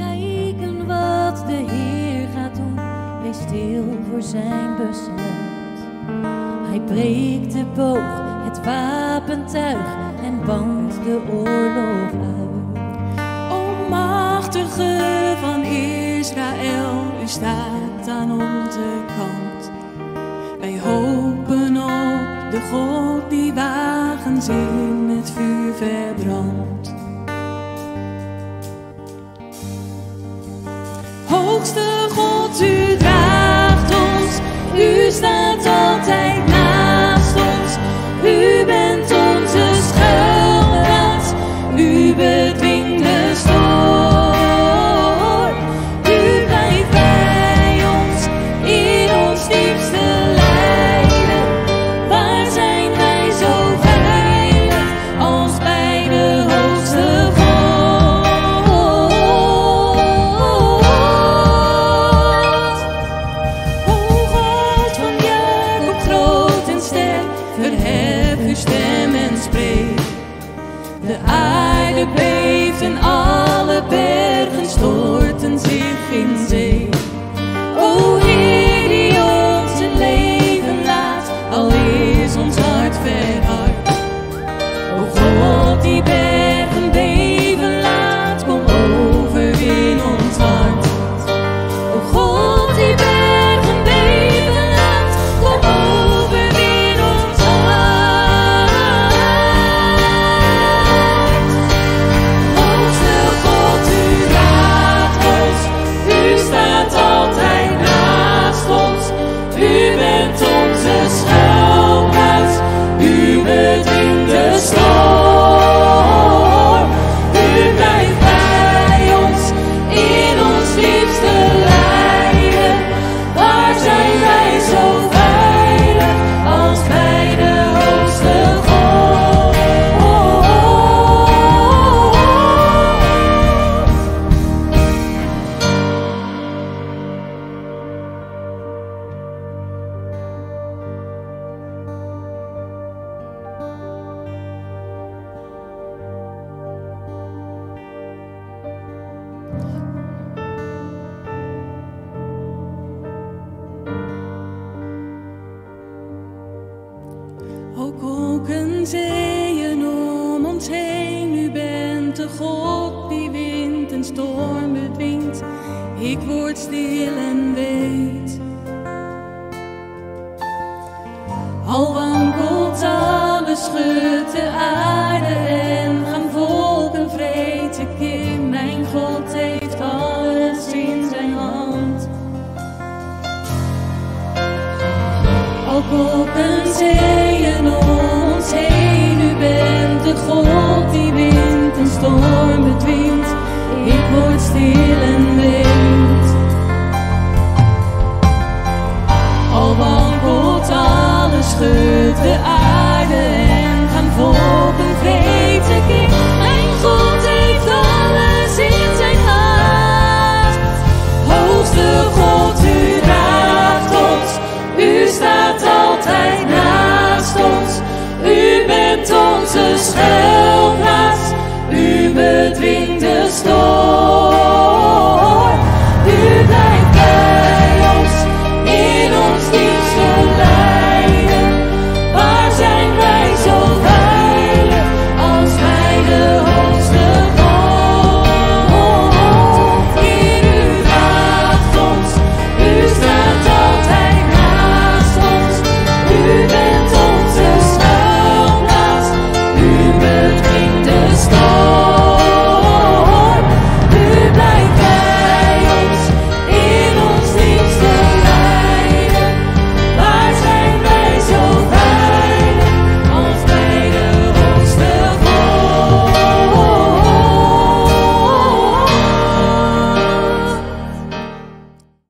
Kijken wat de Heer gaat doen. Wees stil voor zijn besluit. Hij breekt de boog, het wapentuig en bandt de oorlog uit. O machtige van Israël, u staat aan onze kant. Wij hopen op de God die wagens in het vuur verbrandt. Hoogste aarde beeft alle bergen storten zich in zee. Zeeën om ons heen, u bent de God die wind en storm bedwingt. Ik word stil en weet. Al wankelt alles, schudt de aarde en gaan volken vreten keer. Mijn God heeft alles in zijn hand. Al wolken zeeën om de God die wind en storm bedwingt. Ik word stil en say